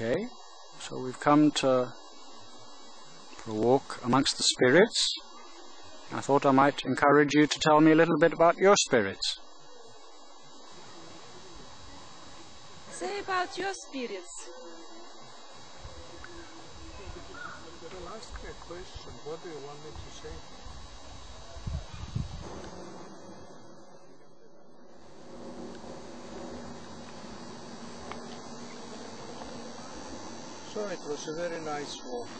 Okay, so we've come to for a walk amongst the spirits. I thought I might encourage you to tell me a little bit about your spirits. Say about your spirits. Well, ask me a question. What do you want me to say? So it was a very nice walk.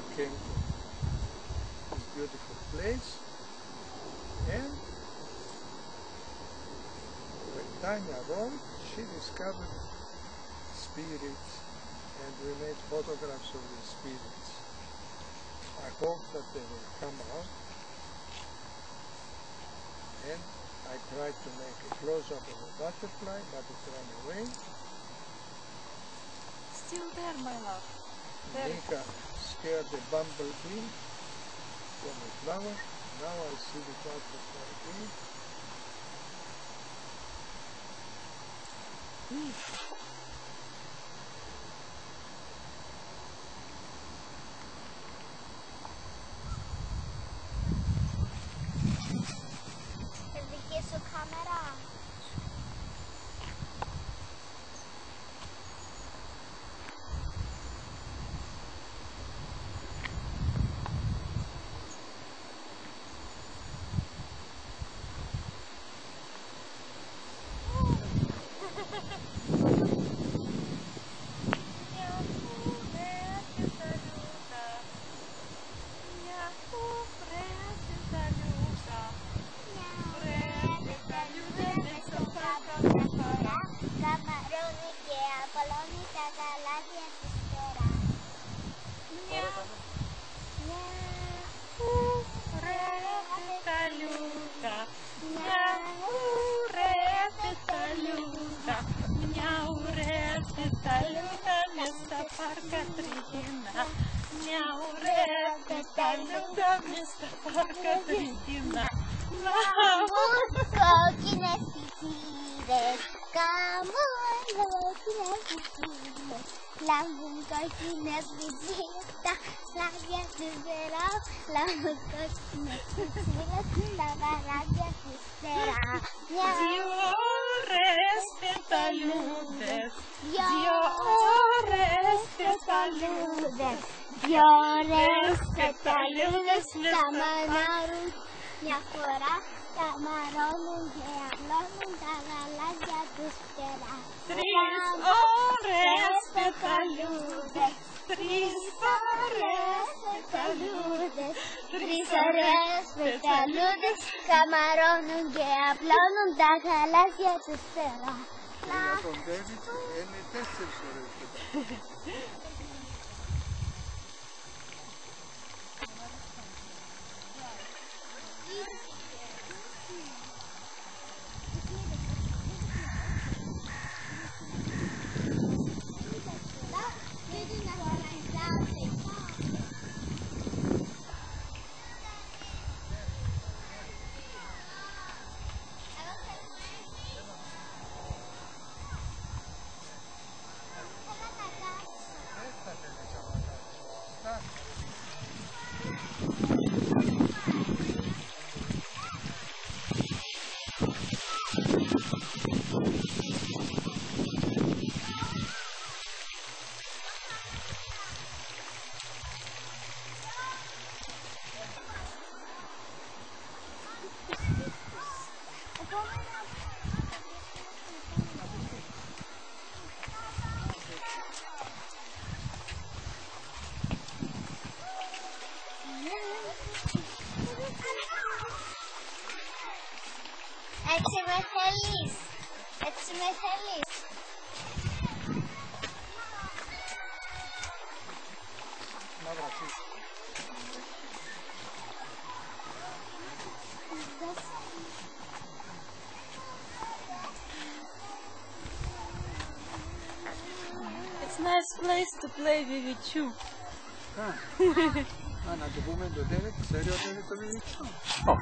We came to this beautiful place and when Tanya rolled, she discovered spirits and we made photographs of the spirits. I hope that they will come out and I tried to make a close-up of a butterfly but it ran away. Still there, my love. There. Nika scared the bumblebee from a flower. Now I see the butterfly again. Enrique La mujer que necesita, la vía de la mujer que necesita, la vía de espera. Yo respeta ludes, yo respeta ludes, yo respeta ludes, la mano μια φορά τα μαρώνουν και απλώνουν τα γαλάζια τους φτερά. Τρεις ώρες πεταλούδες, τρεις ώρες πεταλούδες, τρεις ώρες πεταλούδες, καμαρώνουν και απλώνουν τα γαλάζια τους φτερά. Ένα κοντεύει, είναι τέσσερις ώρες πεταλούδες. Place to play VV2. Α, α, να του πούμε το Ντέρεκ, ξέρει ότι είναι το βιβλίο. Ω,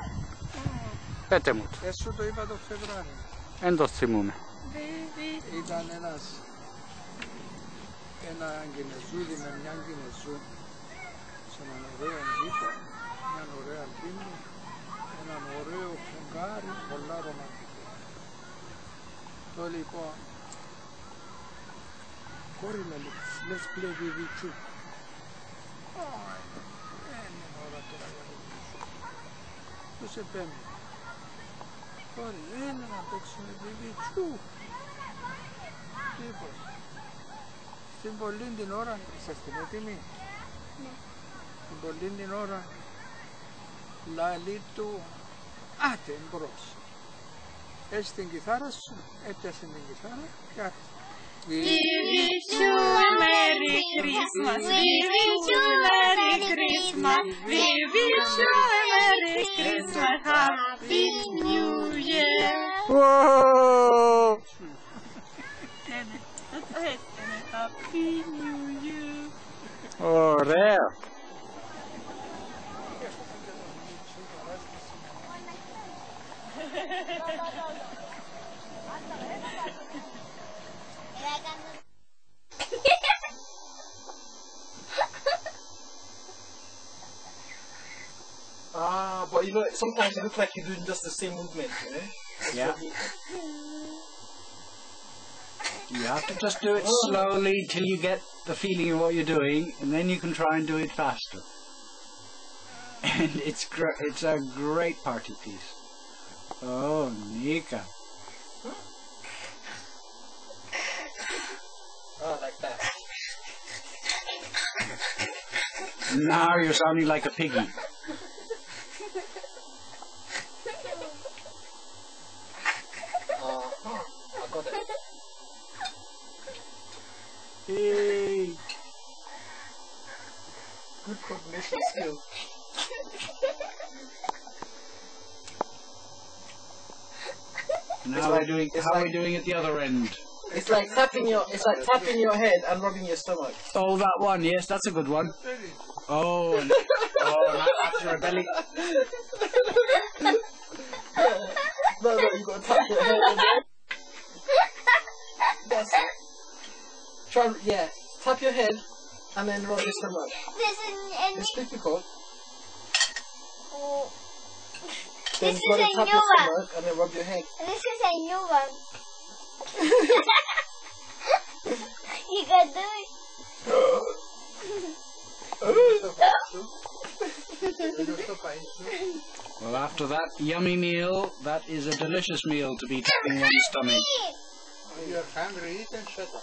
πέτε μου το. Ε, σου το είπα το Φεβρουάριο. Δεν το θυμούμαι. VV. Ήταν ένας, ένα Κινεζούδι με μια Κινεζού σε έναν ωραίο γήπο, μια ωραία πίνη, έναν ωραίο φεγγάρι, πολλά ρομαντικό. Το λοιπόν, κόρη με λέει, let's play VV2. Όχι, δεν είναι ώρα τώρα για VV2. Το σε πέμπει. Κόρη, έλα να παίξουμε VV2. Τίποτα. Στην πολλή την ώρα, είσαστε έτοιμοι. Στην πολλή την ώρα, λαλή του, άτε εμπρός. Έτσι την κιθάρα σου, έπιασε την κιθάρα και άρχισε. VV2, Merry Christmas. VV2, Merry Christmas. VV2, Merry Christmas. Happy New Year. Whoa! Αυτό έκανε. Happy New Year. Ωραία. Ah, but you know, sometimes it looks like you're doing just the same movement, you know? Yeah. You have to just do it slowly till you get the feeling of what you're doing, and then you can try and do it faster. And it's gr- it's a great party piece. Oh, Nika. Oh, like that. Now you're sounding like a piggy. Uh-huh. I got it. Hey. Good coordination skill. Now we're like- doing. it's How are we doing at the other end? It's like tapping your it's like tapping your head and rubbing your stomach. Oh, that one. Yes, that's a good one. Oh, and, oh, and after a belly. No, no, you gotta tap your head. and That's it. Try, yeah, tap your head and then rub your stomach. This is in, It's difficult. oh, Then This is a new one. and then rub your head. this is a new one. you can do it. Well, after that yummy meal, that is a delicious meal to be tapping one's stomach. You're hungry, eat and shut up.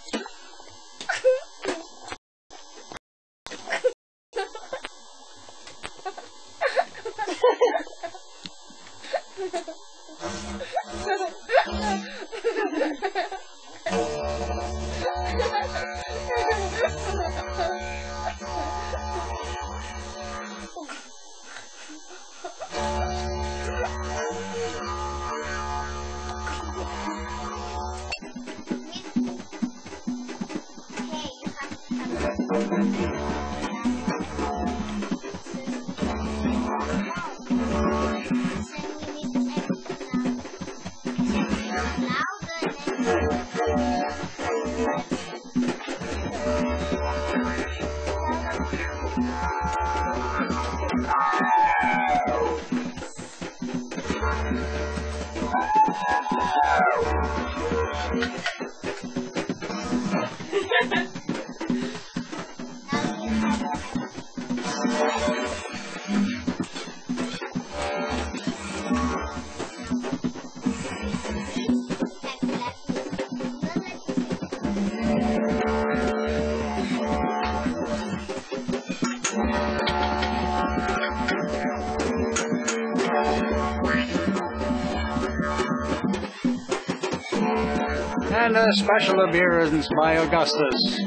And a special appearance by Augustus.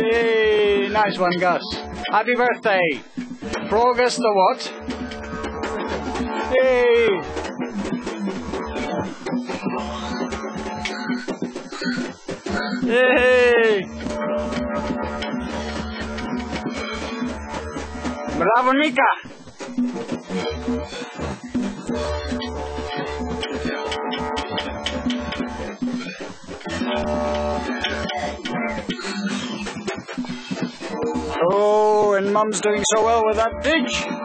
Hey, nice one, Gus. Happy birthday! For the what? Hey! Hey! Bravo, Nika. Oh, and Mum's doing so well with that ditch.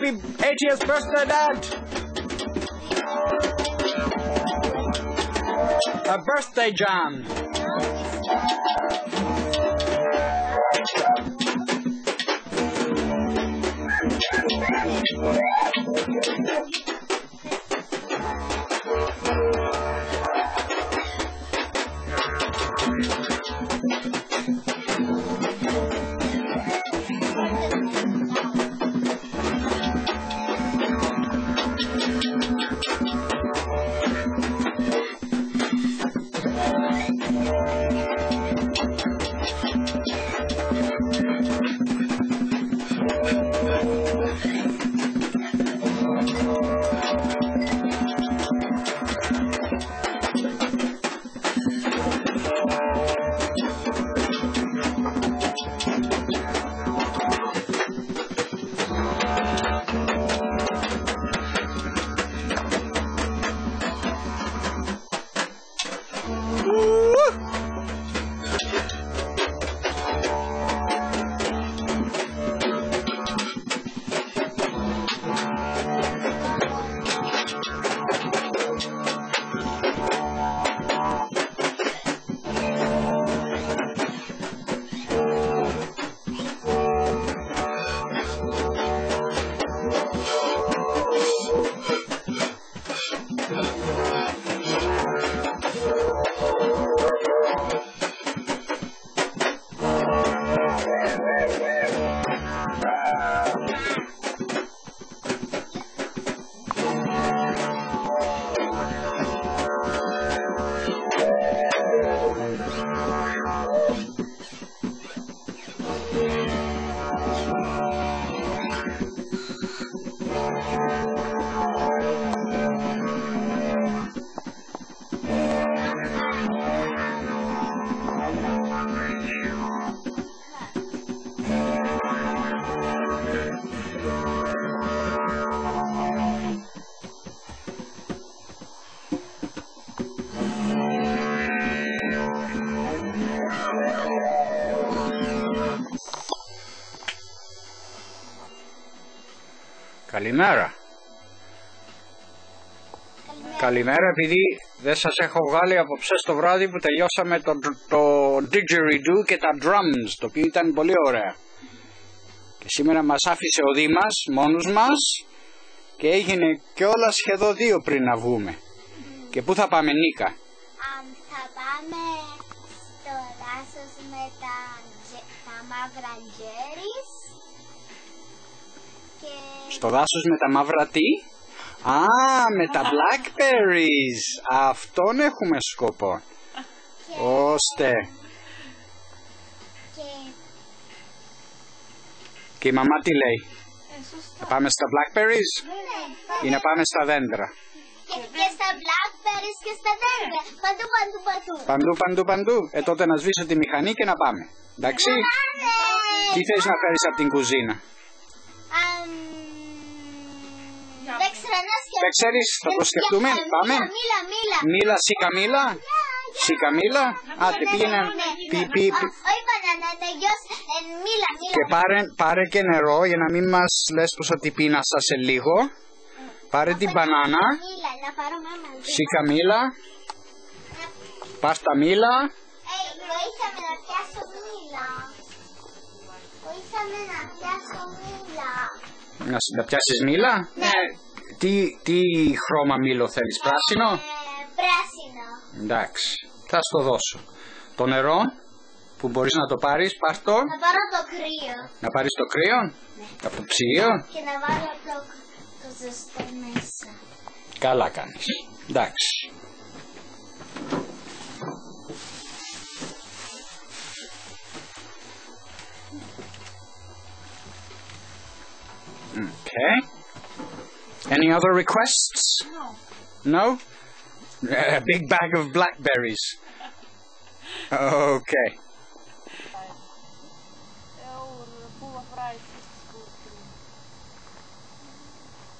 Happy 80th birthday, Dad! A birthday jam. Καλημέρα. Καλημέρα επειδή δεν σας έχω βγάλει από ψες το βράδυ που τελειώσαμε το, το didgeridoo και τα drums, το οποίο ήταν πολύ ωραία. Και σήμερα μας άφησε ο Δήμας μόνος μας και έγινε και όλα σχεδόν δύο πριν να βγούμε. Και πού θα πάμε Νίκα; Αμ, θα πάμε στο δάσος με τα, τζε- τα μαύρα τζέρις και Στο δάσος με τα μαύρα τι; Α, με τα blackberries. Αυτόν έχουμε σκοπό. Ώστε. και Και η μαμά τι λέει; Θα πάμε στα blackberries; Ναι, ή να πάμε στα δέντρα; και, και στα blackberries και στα δέντρα. Παντού, παντού, παντού. Παντού, παντού, παντού. Ε, τότε να σβήσω τη μηχανή και να πάμε. Εντάξει. Πάμε! Τι θες να φέρεις από την κουζίνα; Αμ, Δεν ξέρω να σκεφτώ. Δεν ξέρεις, θα το σκεφτούμε. Πάμε. Μίλα, μίλα. Μίλα, σίκα μίλα. Σίκα μίλα. Άντε πήγαινε. Πι, πι, πι. Όχι μπανάνα, τελειώσει. Ε, Μίλα, μίλα. Και πάρε, πάρε και νερό για να μην μας λες πως ότι πίνασα σε λίγο. Πάρε την μπανάνα. Μίλα, να πάρω μάμα. Σίκα μίλα. Πας τα μήλα. Ε, βοήθαμε να πιάσω μήλα. Βοήθαμε να πιάσω μήλα. Να, σ- να πιάσεις μήλα; Ναι. Τι, τι χρώμα μήλο θέλεις, πράσινο. Ε, πράσινο; Εντάξει, θα σου το δώσω. Το νερό που μπορείς να το πάρεις, πάρ' το. Να πάρω το κρύο Να πάρεις το κρύο; Από το ψυγείο; και να βάλω το, το ζεστό μέσα. Καλά κάνεις. Εντάξει. Okay. Any other requests? No. No? A big bag of blackberries. Okay.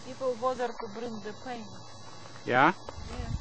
People bother to bring the pain. Yeah? Yeah.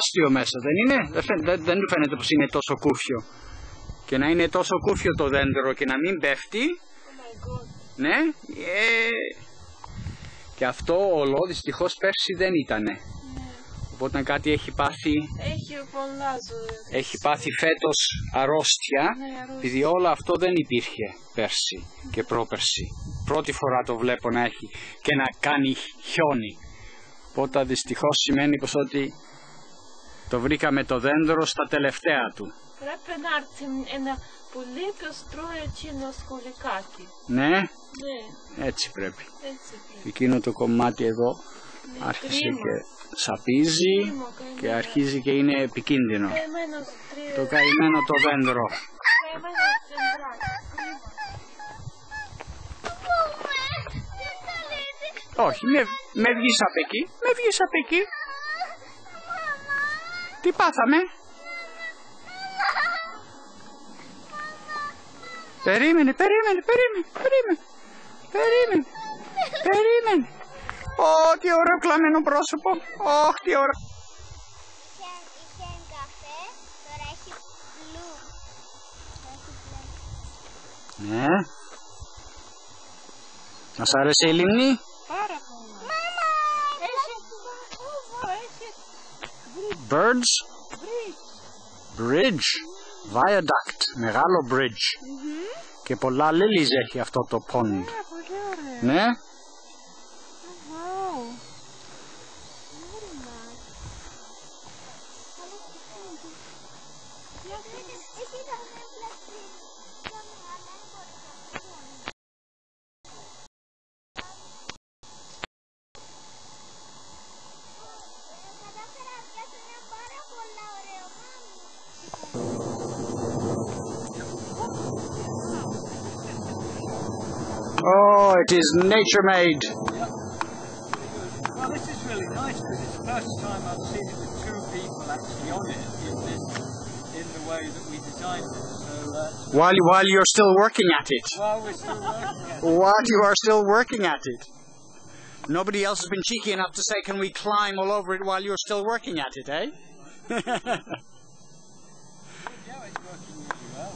Τεράστιο μέσα, δεν είναι; Δεν, φαι- δεν, δεν του φαίνεται πως είναι τόσο κούφιο. Και να είναι τόσο κούφιο το δέντρο και να μην πέφτει, Oh my god. ναι. Ε, και αυτό όλο δυστυχώς πέρσι δεν ήτανε. Οπότε κάτι έχει πάθει, Έχει πολλά ζωή. έχει πάθει φέτος αρρώστια, Ναι, αρρώστια. επειδή όλο αυτό δεν υπήρχε πέρσι και πρόπερσι. Πρώτη φορά το βλέπω να έχει και να κάνει χιόνι. Οπότε δυστυχώς σημαίνει πως ότι το βρήκαμε το δέντρο στα τελευταία του. Πρέπει να έρθει ένα πολύ πεστρό εκείνο σκολικάκι. Ναι, Ναι, έτσι πρέπει. έτσι πρέπει. Εκείνο το κομμάτι εδώ Ναι, άρχισε κρίμα. και σαπίζει Κρίμα, καημένο. και αρχίζει και είναι επικίνδυνο. Καημένος τρι- Το καημένο το δέντρο. καημένος δεντράκι. Κρίμα. Όχι, με, με βγεις απ' εκεί, με βγεις απ' εκεί. Τι πάθαμε; Περίμενε, περίμενε, περίμενε, περίμενε, περίμενε, περίμενε. Ω, τι ωραίο κλαμμένο πρόσωπο. Ωχ, τι ωραίο. Είχε, είχε καφέ, τώρα έχει μπλου. Έχει μπλε. Ναι. Μας άρεσε η λίμνη. Πάρα πολύ. Μάμα! Έχει, Ω, έχει Birds bridge. Bridge. Viaduct. Μεγάλο bridge. Και πολλά lilies έχει αυτό το pond. Ναι, it is nature made. Well, this is really nice because it's the first time I've seen it with two people actually on it in this, in the way that we designed it. So uh, While while you're still working at it. while we're still working at it, While you are still working at it. Nobody else has been cheeky enough to say, "Can we climb all over it while you're still working at it?" Eh? yeah, it's working really well.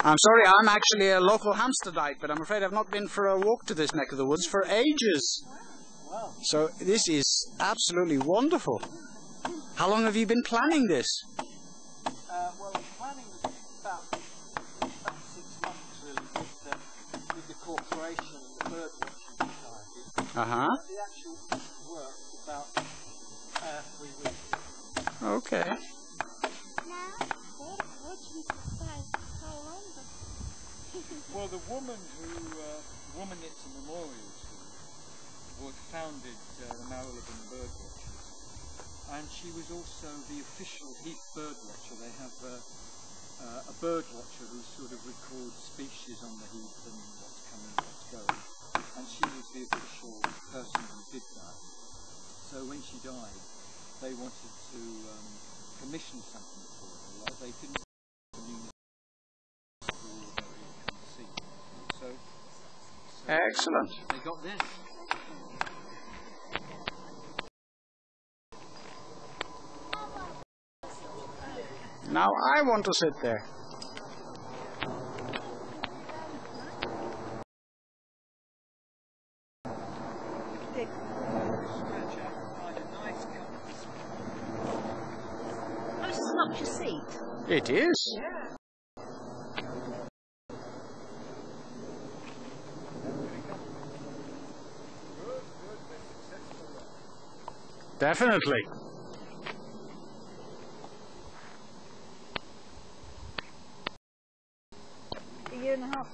I'm sorry, I'm actually a local Hampsteadite, but I'm afraid I've not been for a walk to this neck of the woods for ages. Wow. So this is absolutely wonderful. How long have you been planning this? Uh, well, the planning was about, about six months really with the, with the corporation the bird watching society. Uh huh. The actual work about uh, three weeks. Okay. Well, the woman who, uh, the woman it's a memorial to, was founded uh, the Marylebone Bird Watchers, and she was also the official Heath Bird Watcher. They have uh, uh, a bird watcher who sort of records species on the heath and what's coming, what's going. And she was the official person who did that. So when she died, they wanted to um, commission something for her. Like they didn't so, so Excellent. they got this. Now I want to sit there. Oh, it's a not your seat. It is. Definitely. A year and a half.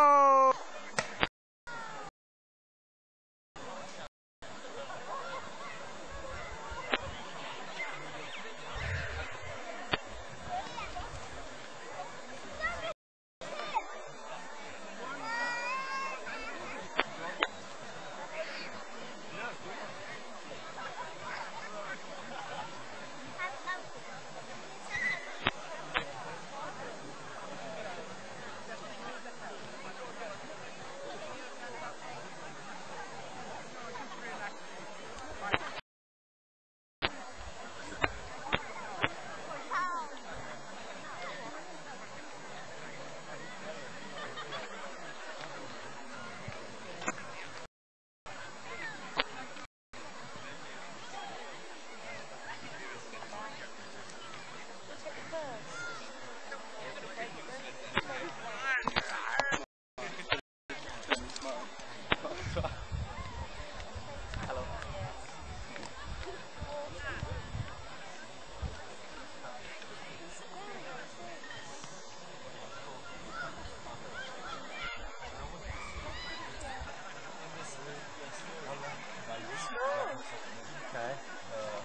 Whoa!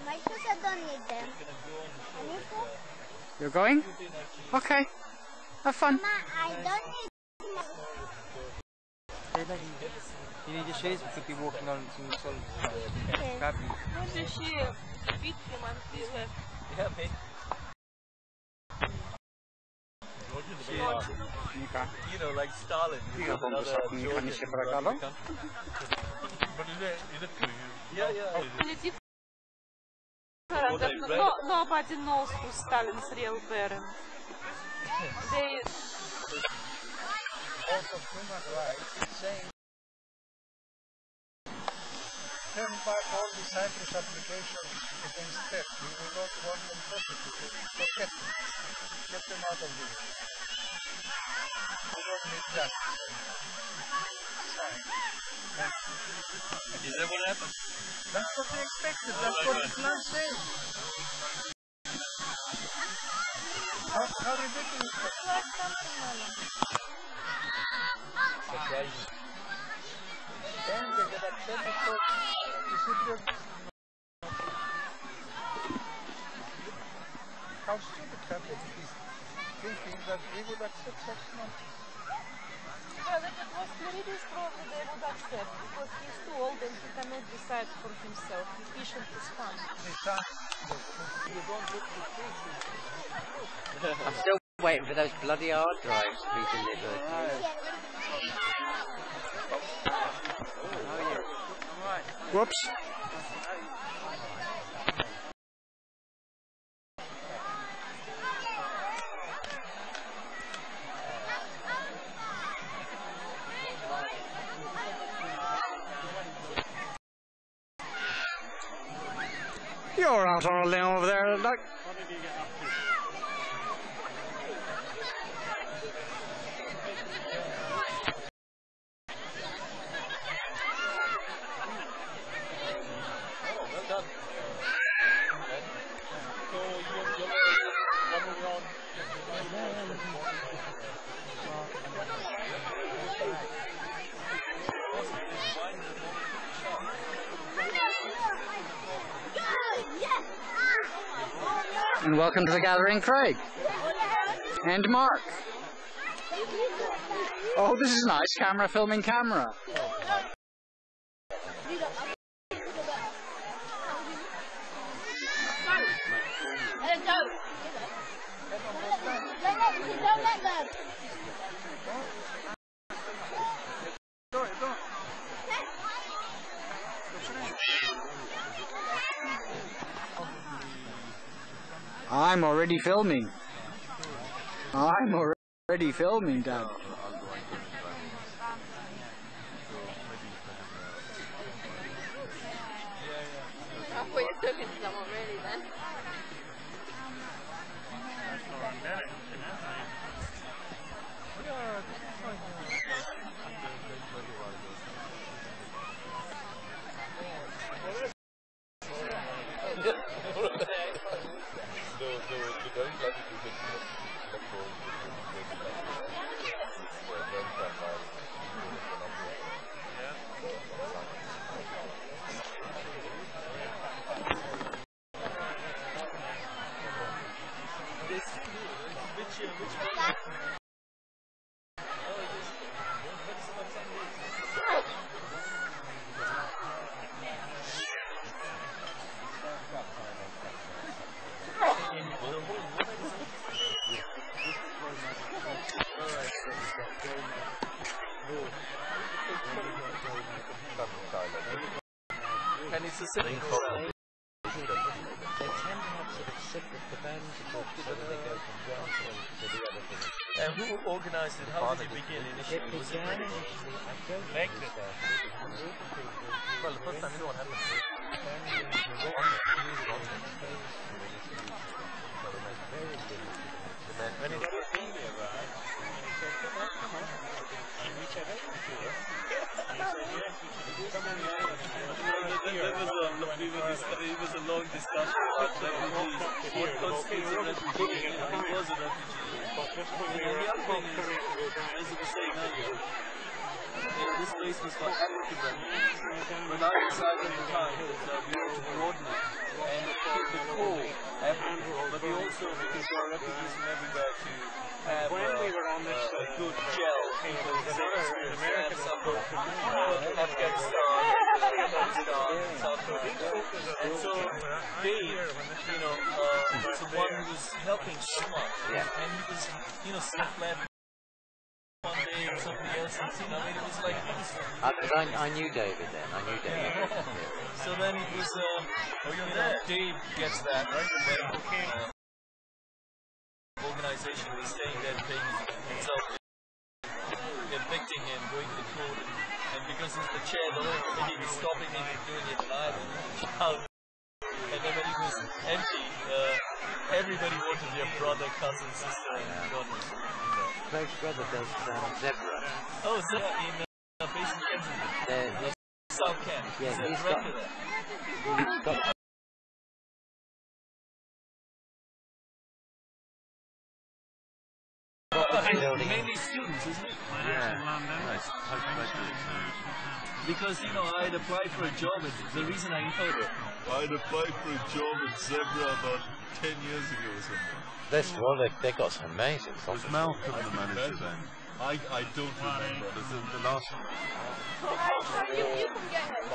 My shoes, I don't need them. I need them. You're going? Okay. Have fun. Mama, you need your shoes because you're walking on some solid uh, okay. crappy. Where's the shoe? Beat him on his left. Yeah, mate. Nika. You know, like Stalin. You know, another Georgian. But is it, is it Yeah, yeah. Oh. Летит no, no, один нос Сталин с Риэлбером. They Also human rights is saying Turn back all the Cyprus applications against theft. We will not want them prosecuted. Forget them. Get them out of here. We don't need justice. Sign. Is that what happened? That's what they expected. Oh, That's what the plan says. How, how ridiculous is that? Surprising. Then they get upset because the How stupid they be thinking that we would accept such nonsense? Well, if it was Meridius probably they would accept because he's too old and he cannot decide for himself. The patient is fine. Exactly. You don't look the. I'm still waiting for those bloody hard drives to be delivered. Whoops. You're out on a limb over there. Look. And welcome to the gathering, Craig. And Mark. Oh, this is nice. Camera filming camera. Don't let them. I'm already filming. I'm already filming, Dad. I thought you were talking to someone really then. It's a simple. They tend to have sort of separate commands so that they go from one thing to the other thing. And who organized it? How did it begin It initially? It began initially, I don't know Well, the first time you know what happened. When it That was a, we were dis- it was a long discussion about refugees. What constitutes a refugee? And he was a refugee. And the other thing is, as I was saying earlier, uh, this place was for everyone. But I decided at the time that we want to broaden it and keep the core African. But we also, because there are refugees from everywhere, to have uh, uh, a good gel people in America, some from Afghanistan, And so they, you know, uh, was the one who was helping so much. And he was, you know, self-led one day and something else. And, you know, I it was like, it was, Uh, 'cause I, I knew David then, I knew David. so then it was, um, you know, Dave gets that, right? And then uh, organization was staying there, paying himself, evicting him, going to court, and, and because he's the chair, the whole committee was stopping him from doing it live. And then when he was empty, uh, everybody wanted their brother, cousin, sister, and God knows. Craig's brother does um, Zebra. Oh, that in uh, based in Kensington? They're, South Kent. Yeah, he's got- he's got building. Mainly students, isn't it? Yeah. Because, you know, I'd applied for a job at, the reason I know it, I'd applied for a job at Zebra about 10 years ago or something. This, well, they, they got some amazing Was stuff. Malcolm the manager then? I, I don't remember. This is the last one. You, you can get it.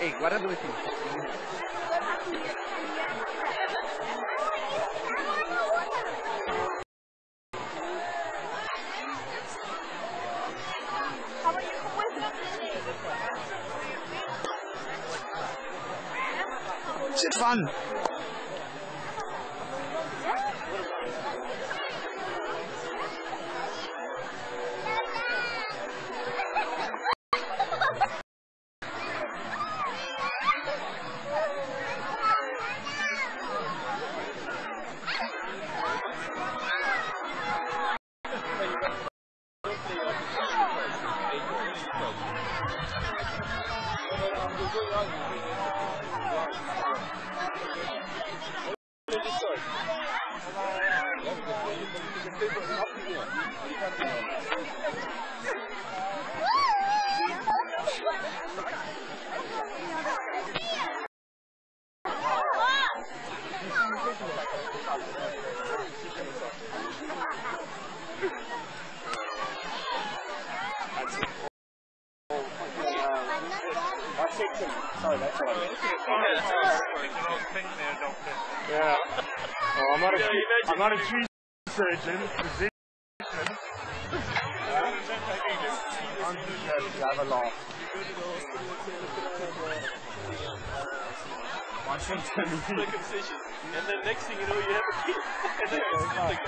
Ei, guarda dois minutos. Is Sorry, that's all. Yeah. Oh, I'm not a, I'm not a surgeon. Physician. I'm just here to have a laugh. Circumcision. And then next thing you know, you have a kid. And then still the guy.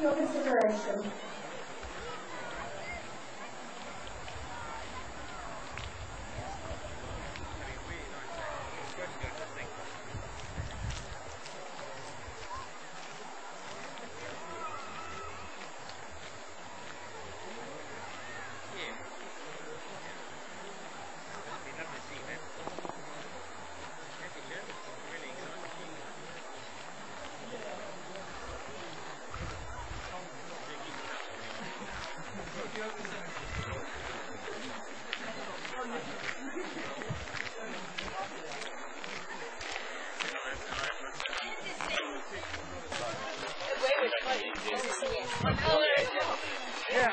Your consideration. Yeah.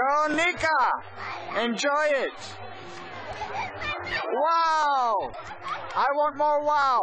Go, Nika! Enjoy it! Wow! I want more wow!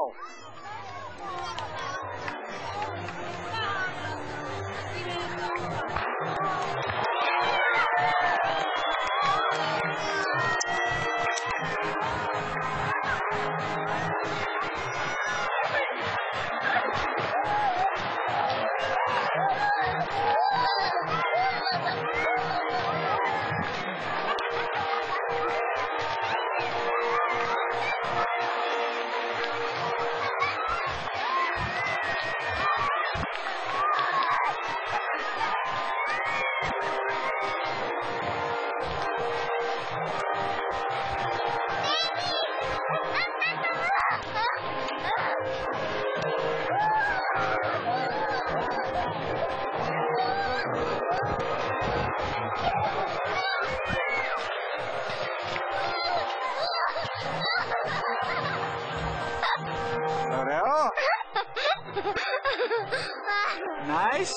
Nice?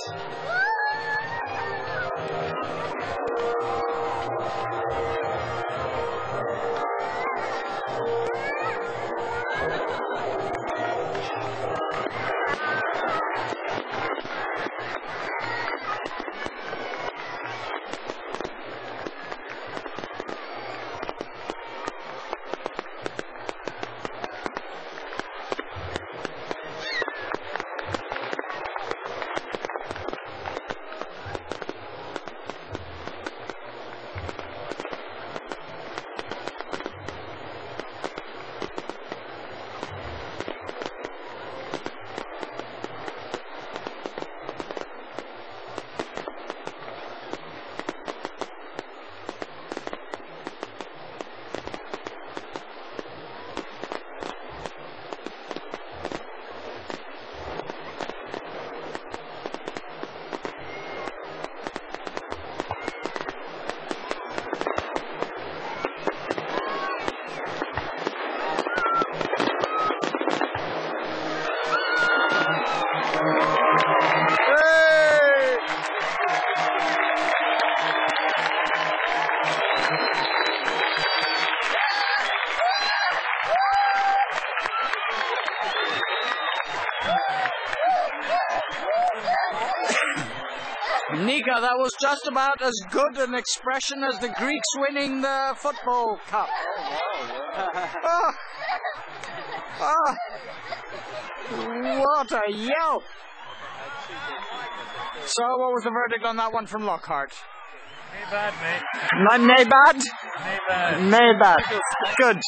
Just about as good an expression as the Greeks winning the football cup. Ah. Ah. What a yelp! So, what was the verdict on that one from Lockhart? Nay bad, mate. Not nay bad? Nay bad. Nay bad. Good.